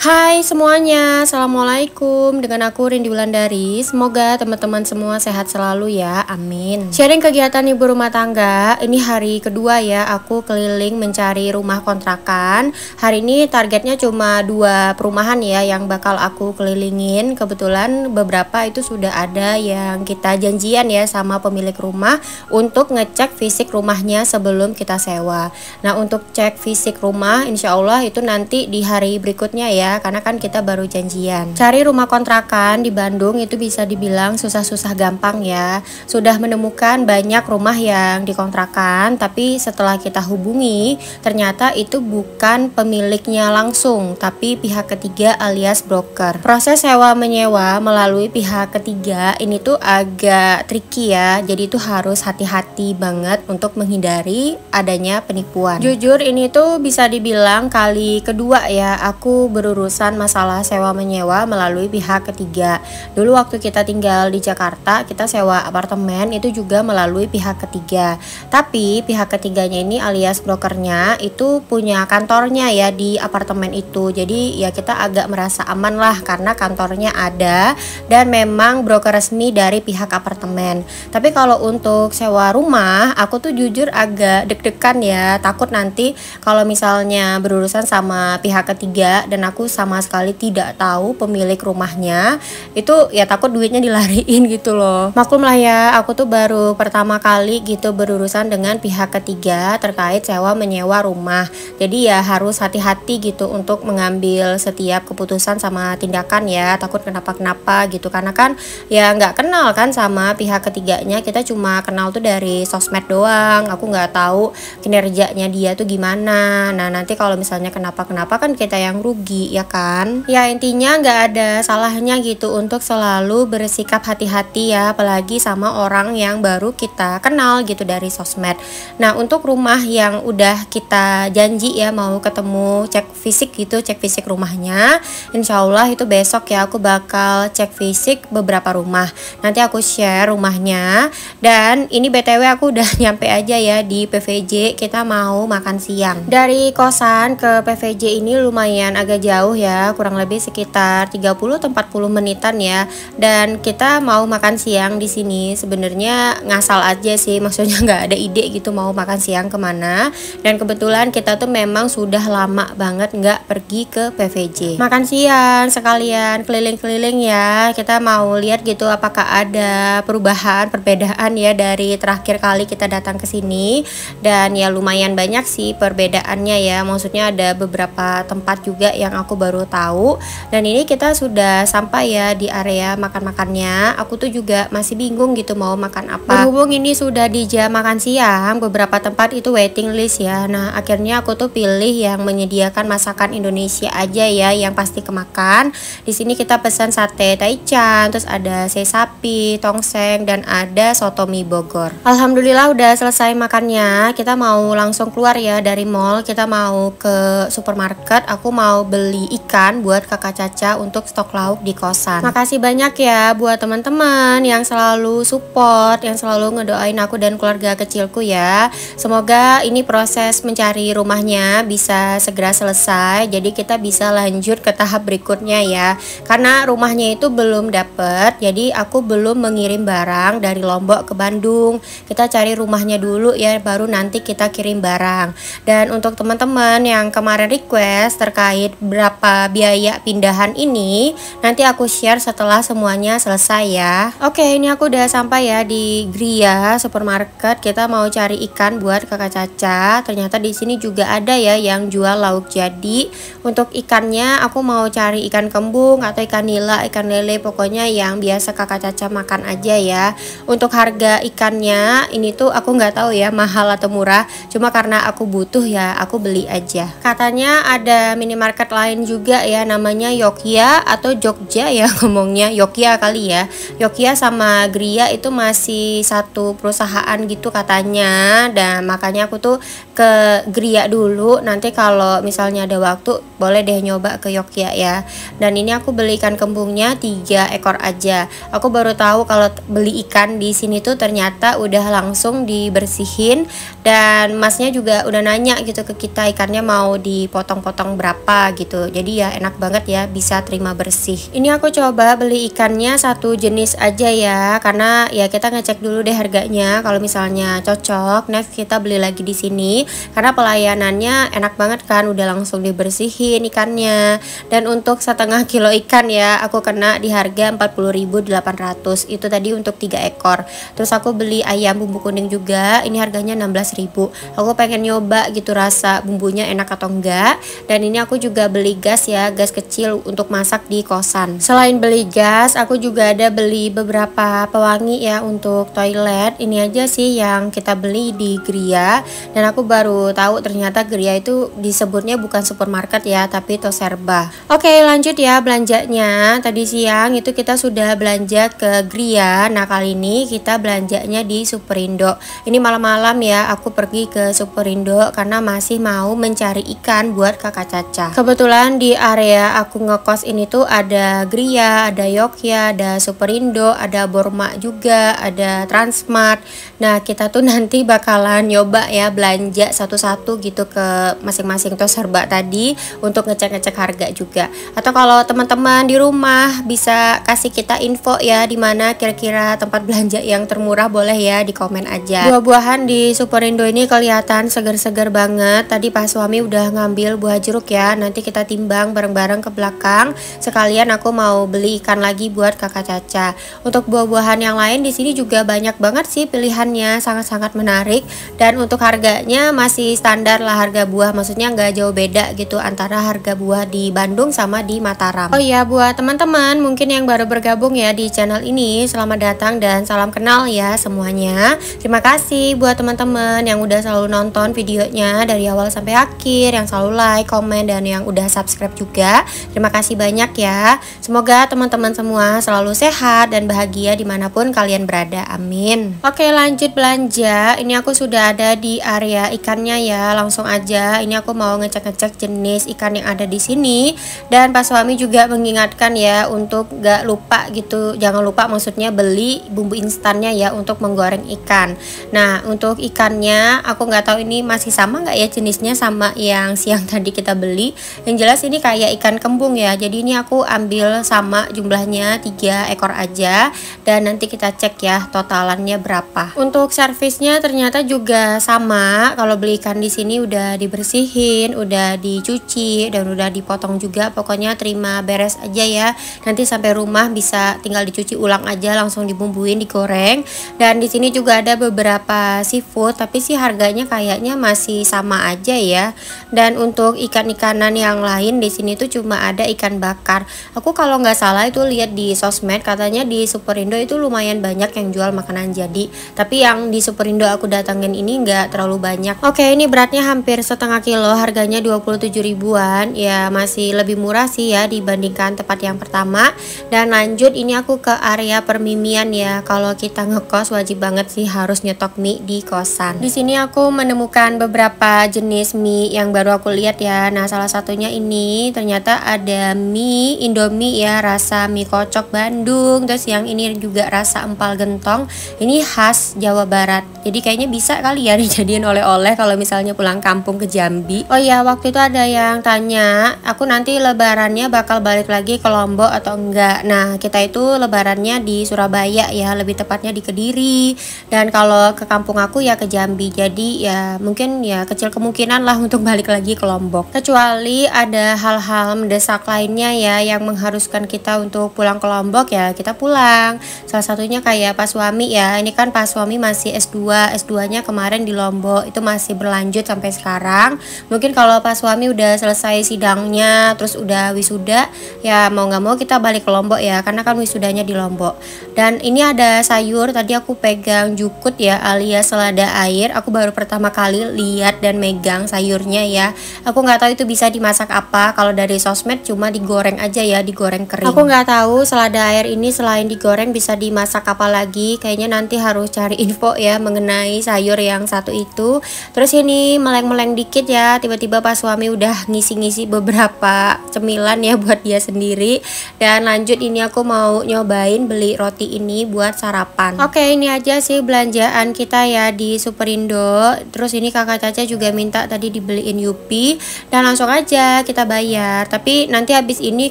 Hai semuanya, Assalamualaikum. Dengan aku Rindi Wulandari. Semoga teman-teman semua sehat selalu ya, amin. Sharing kegiatan ibu rumah tangga Ini hari kedua ya, aku keliling mencari rumah kontrakan. Hari ini targetnya cuma dua perumahan ya Yang bakal aku kelilingin. Kebetulan beberapa itu sudah ada yang kita janjian ya Sama pemilik rumah Untuk ngecek fisik rumahnya sebelum kita sewa. Nah untuk cek fisik rumah Insya Allah itu nanti di hari berikutnya ya karena kan kita baru janjian. Cari rumah kontrakan di Bandung itu bisa dibilang susah-susah gampang ya. Sudah menemukan banyak rumah yang dikontrakan, tapi setelah kita hubungi, ternyata itu bukan pemiliknya langsung, tapi pihak ketiga alias broker. Proses sewa menyewa melalui pihak ketiga ini tuh agak tricky ya. Jadi itu harus hati-hati banget untuk menghindari adanya penipuan. Jujur ini tuh bisa dibilang kali kedua ya aku berurusan urusan masalah sewa menyewa melalui pihak ketiga. Dulu waktu kita tinggal di Jakarta, kita sewa apartemen itu juga melalui pihak ketiga. Tapi pihak ketiganya ini alias brokernya itu punya kantornya ya di apartemen itu. Jadi ya kita agak merasa aman lah karena kantornya ada dan memang broker resmi dari pihak apartemen. Tapi kalau untuk sewa rumah, aku tuh jujur agak deg-degan ya, takut nanti kalau misalnya berurusan sama pihak ketiga dan aku sama sekali tidak tahu pemilik rumahnya itu ya takut duitnya dilariin gitu loh. Maklum lah ya aku tuh baru pertama kali gitu berurusan dengan pihak ketiga terkait sewa menyewa rumah. Jadi ya harus hati-hati gitu untuk mengambil setiap keputusan sama tindakan ya takut kenapa-kenapa gitu. Karena kan ya nggak kenal kan sama pihak ketiganya kita cuma kenal tuh dari sosmed doang. Aku nggak tahu kinerjanya dia tuh gimana. Nah nanti kalau misalnya kenapa-kenapa kan kita yang rugi ya kan kan? Ya intinya nggak ada salahnya gitu untuk selalu bersikap hati-hati ya apalagi sama orang yang baru kita kenal gitu dari sosmed. Nah untuk rumah yang udah kita janji ya mau ketemu cek fisik gitu cek fisik rumahnya insya Allah itu besok ya aku bakal cek fisik beberapa rumah. Nanti aku share rumahnya. Dan ini btw aku udah nyampe aja ya di PVJ kita mau makan siang. Dari kosan ke PVJ ini lumayan agak jauh ya ya kurang lebih sekitar 30 atau 40 menitan ya. Dan kita mau makan siang di sini sebenarnya ngasal aja sih maksudnya nggak ada ide gitu mau makan siang ke mana. Dan kebetulan kita tuh memang sudah lama banget nggak pergi ke PVJ makan siang sekalian keliling-keliling ya. Kita mau lihat gitu apakah ada perubahan perbedaan ya dari terakhir kali kita datang ke sini. Dan ya lumayan banyak sih perbedaannya ya maksudnya ada beberapa tempat juga yang aku baru baru tahu. Dan ini kita sudah sampai ya di area makan-makannya. Aku tuh juga masih bingung gitu mau makan apa. Berhubung ini sudah di jam makan siang beberapa tempat itu waiting list ya. Nah akhirnya aku tuh pilih yang menyediakan masakan Indonesia aja ya yang pasti kemakan. Di sini kita pesan sate taichan terus ada sei sapi tongseng dan ada soto mie Bogor. Alhamdulillah udah selesai makannya. Kita mau langsung keluar ya dari mall. Kita mau ke supermarket. Aku mau beli ikan ikan buat kakak Caca untuk stok lauk di kosan. Makasih banyak ya buat teman-teman yang selalu support, yang selalu ngedoain aku dan keluarga kecilku ya. Semoga ini proses mencari rumahnya bisa segera selesai, jadi kita bisa lanjut ke tahap berikutnya ya. Karena rumahnya itu belum dapet, jadi aku belum mengirim barang dari Lombok ke Bandung. Kita cari rumahnya dulu ya, baru nanti kita kirim barang. Dan untuk teman-teman yang kemarin request terkait berapa biaya pindahan ini nanti aku share setelah semuanya selesai ya. Oke, ini aku udah sampai ya di Gria supermarket. Kita mau cari ikan buat Kakak Caca. Ternyata di sini juga ada ya yang jual lauk jadi. Untuk ikannya aku mau cari ikan kembung atau ikan nila, ikan lele, pokoknya yang biasa Kakak Caca makan aja ya. Untuk harga ikannya ini tuh aku nggak tahu ya mahal atau murah. Cuma karena aku butuh ya aku beli aja. Katanya ada minimarket lain juga ya namanya Yogya atau Jogja ya ngomongnya Yogya kali ya. Yogya sama Gria itu masih satu perusahaan gitu katanya. Dan makanya aku tuh ke Gria dulu. Nanti kalau misalnya ada waktu boleh deh nyoba ke Yogya ya. Dan ini aku beli ikan kembungnya tiga ekor aja. Aku baru tahu kalau beli ikan di sini tuh ternyata udah langsung dibersihin. Dan masnya juga udah nanya gitu ke kita ikannya mau dipotong-potong berapa gitu jadi ya enak banget ya bisa terima bersih. Ini aku coba beli ikannya satu jenis aja ya karena ya kita ngecek dulu deh harganya. Kalau misalnya cocok next kita beli lagi di sini. Karena pelayanannya enak banget kan udah langsung dibersihin ikannya. Dan untuk setengah kilo ikan ya aku kena di harga 40.800 itu tadi untuk tiga ekor. Terus aku beli ayam bumbu kuning juga ini harganya 16.000 aku pengen nyoba gitu rasa bumbunya enak atau enggak. Dan ini aku juga beli gas ya gas kecil untuk masak di kosan. Selain beli gas aku juga ada beli beberapa pewangi ya untuk toilet. Ini aja sih yang kita beli di Gria. Dan aku baru tahu ternyata Gria itu disebutnya bukan supermarket ya tapi Toserba. Oke lanjut ya belanjanya. Tadi siang itu kita sudah belanja ke Gria. Nah kali ini kita belanjanya di Superindo. Ini malam-malam ya aku pergi ke Superindo karena masih mau mencari ikan buat kakak Caca. Kebetulan di area aku ngekos ini tuh ada Gria ada Yogya ada Superindo ada Borma juga ada Transmart. Nah kita tuh nanti bakalan nyoba ya belanja satu-satu gitu ke masing-masing tos serba tadi untuk ngecek-ngecek harga juga. Atau kalau teman-teman di rumah bisa kasih kita info ya di mana kira-kira tempat belanja yang termurah boleh ya di komen aja. Buah-buahan di Superindo ini kelihatan seger-seger banget. Tadi pas suami udah ngambil buah jeruk ya nanti kita timbang bareng-bareng ke belakang. Sekalian aku mau beli ikan lagi buat kakak Caca. Untuk buah-buahan yang lain di sini juga banyak banget sih pilihannya. Sangat-sangat menarik. Dan untuk harganya masih standar lah harga buah. Maksudnya nggak jauh beda gitu antara harga buah di Bandung sama di Mataram. Oh iya buat teman-teman mungkin yang baru bergabung ya di channel ini selamat datang dan salam kenal ya semuanya. Terima kasih buat teman-teman yang udah selalu nonton videonya dari awal sampai akhir yang selalu like, komen dan yang udah subscribe juga. Terima kasih banyak ya. Semoga teman-teman semua selalu sehat dan bahagia di mana pun kalian berada. Amin. Oke lanjut belanja. Ini aku sudah ada di area ikannya ya. Langsung aja. Ini aku mau ngecek-ngecek jenis ikan yang ada di sini. Dan pas suami juga mengingatkan ya untuk gak lupa gitu. Jangan lupa maksudnya beli bumbu instannya ya untuk menggoreng ikan. Nah untuk ikannya aku nggak tahu ini masih sama nggak ya jenisnya sama yang siang tadi kita beli. Yang jelas ini kayak ikan kembung ya. Jadi ini aku ambil sama jumlahnya tiga ekor aja. Dan nanti kita cek ya totalannya berapa. Untuk servisnya ternyata juga sama. Kalau beli ikan di sini udah dibersihin udah dicuci dan udah dipotong juga. Pokoknya terima beres aja ya. Nanti sampai rumah bisa tinggal dicuci ulang aja langsung dibumbuin digoreng. Dan di sini juga ada beberapa seafood tapi sih harganya kayaknya masih sama aja ya. Dan untuk ikan-ikanan yang lain di sini tuh cuma ada ikan bakar. Aku kalau nggak salah itu lihat di sosmed katanya di Superindo itu lumayan banyak yang jual makanan jadi. Tapi yang di Superindo aku datangin ini nggak terlalu banyak. Oke ini beratnya hampir setengah kilo harganya 27 ribuan. Ya masih lebih murah sih ya dibandingkan tempat yang pertama. Dan lanjut ini aku ke area permimian ya. Kalau kita ngekos wajib banget sih harus nyetok mie di kosan. Di sini aku menemukan beberapa jenis mie yang baru aku lihat ya. Nah salah satunya ini ternyata ada mie indomie ya rasa mie kocok Bandung terus yang ini juga rasa empal gentong. Ini khas Jawa Barat. Jadi kayaknya bisa kali ya dijadiin oleh-oleh kalau misalnya pulang kampung ke Jambi. Oh iya waktu itu ada yang tanya aku nanti lebarannya bakal balik lagi ke Lombok atau enggak? Nah kita itu lebarannya di Surabaya ya lebih tepatnya di Kediri. Dan kalau ke kampung aku ya ke Jambi. Jadi ya mungkin ya kecil kemungkinan lah untuk balik lagi ke Lombok. Kecuali ada hal-hal mendesak lainnya ya yang mengharuskan kita untuk pulang ke Lombok ya kita pulang. Salah satunya kayak pas suami ya ini kan pas suami masih S2 S2 nya kemarin di Lombok itu masih berlanjut sampai sekarang. Mungkin kalau pas suami udah selesai sidangnya terus udah wisuda ya mau nggak mau kita balik ke Lombok ya karena kan wisudanya di Lombok. Dan ini ada sayur tadi aku pegang jukut ya alias selada air. Aku baru pertama kali lihat dan megang sayurnya ya. Aku nggak tahu itu bisa dimasak apa kalau dari sosmed cuma digoreng aja ya digoreng kering. Aku nggak tahu selada air ini selain digoreng bisa dimasak apa lagi. Kayaknya nanti harus cari info ya mengenai sayur yang satu itu. Terus ini meleng-meleng dikit ya tiba-tiba pas suami udah ngisi-ngisi beberapa cemilan ya buat dia sendiri. Dan lanjut ini aku mau nyobain beli roti ini buat sarapan. Oke ini aja sih belanjaan kita ya di Superindo. Terus ini kakak Caca juga minta tadi dibeliin Yupi. Dan langsung aja kita bayar bayar. Tapi nanti habis ini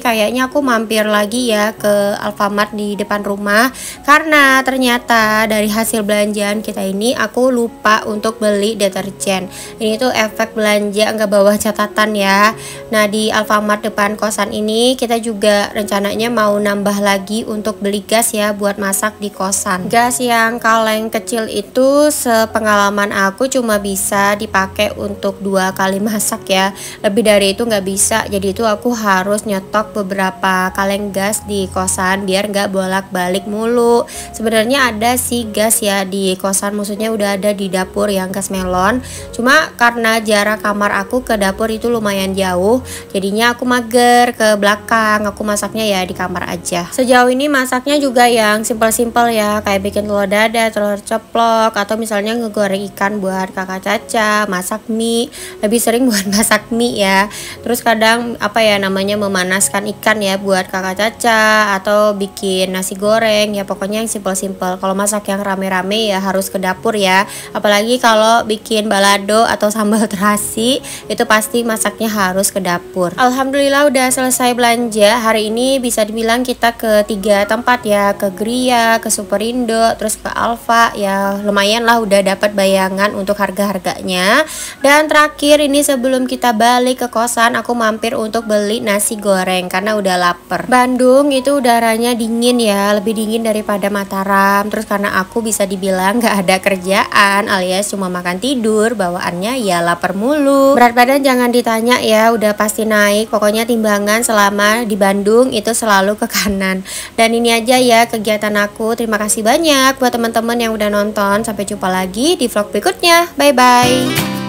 kayaknya aku mampir lagi ya ke Alfamart di depan rumah. Karena ternyata dari hasil belanjaan kita ini aku lupa untuk beli deterjen. Ini tuh efek belanja nggak bawa catatan ya. Nah di Alfamart depan kosan ini kita juga rencananya mau nambah lagi untuk beli gas ya buat masak di kosan. Gas yang kaleng kecil itu sepengalaman aku cuma bisa dipakai untuk dua kali masak ya. Lebih dari itu nggak bisa jadi itu aku harus nyetok beberapa kaleng gas di kosan biar nggak bolak-balik mulu. Sebenarnya ada sih gas ya di kosan maksudnya udah ada di dapur yang gas melon. Cuma karena jarak kamar aku ke dapur itu lumayan jauh jadinya aku mager ke belakang. Aku masaknya ya di kamar aja. Sejauh ini masaknya juga yang simpel-simpel ya kayak bikin telur dada telur ceplok atau misalnya ngegoreng ikan buat kakak Caca masak mie. Lebih sering buat masak mie ya. Terus kadang apa ya namanya memanaskan ikan ya buat kakak Caca atau bikin nasi goreng. Ya pokoknya yang simple-simple kalau masak yang rame-rame ya harus ke dapur ya. Apalagi kalau bikin balado atau sambal terasi itu pasti masaknya harus ke dapur. Alhamdulillah udah selesai belanja. Hari ini bisa dibilang kita ke tiga tempat ya. Ke Gria ke Superindo terus ke Alfa. Ya lumayan lah udah dapat bayangan untuk harga-harganya. Dan terakhir ini sebelum kita balik ke kosan aku mampir untuk beli nasi goreng karena udah lapar. Bandung itu udaranya dingin ya lebih dingin daripada Mataram. Terus karena aku bisa dibilang gak ada kerjaan alias cuma makan tidur bawaannya ya lapar mulu. Berat badan jangan ditanya ya udah pasti naik. Pokoknya timbangan selama di Bandung itu selalu ke kanan. Dan ini aja ya kegiatan aku. Terima kasih banyak buat teman-teman yang udah nonton. Sampai jumpa lagi di vlog berikutnya. Bye bye